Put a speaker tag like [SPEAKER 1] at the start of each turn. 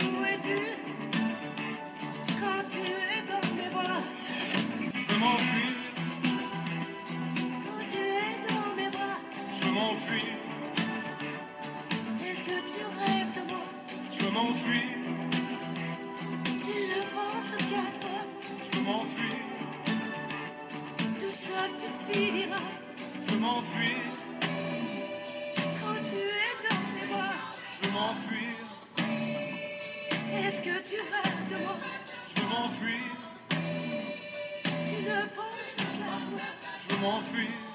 [SPEAKER 1] Où es-tu? Quand tu es dans mes bras,
[SPEAKER 2] je m'enfuis.
[SPEAKER 1] Quand tu es dans mes bras,
[SPEAKER 2] je m'enfuis.
[SPEAKER 1] Est-ce que tu rêves de moi?
[SPEAKER 2] Je m'enfuis.
[SPEAKER 1] Tu ne penses qu'à trois fois.
[SPEAKER 2] Je m'enfuis.
[SPEAKER 1] Tout seul tu finiras.
[SPEAKER 2] Je m'enfuis. M'enfuir,
[SPEAKER 1] est-ce que tu rêves de moi?
[SPEAKER 2] Je veux m'enfuir,
[SPEAKER 1] Tu ne penses qu'à toi,
[SPEAKER 2] je veux m'enfuir,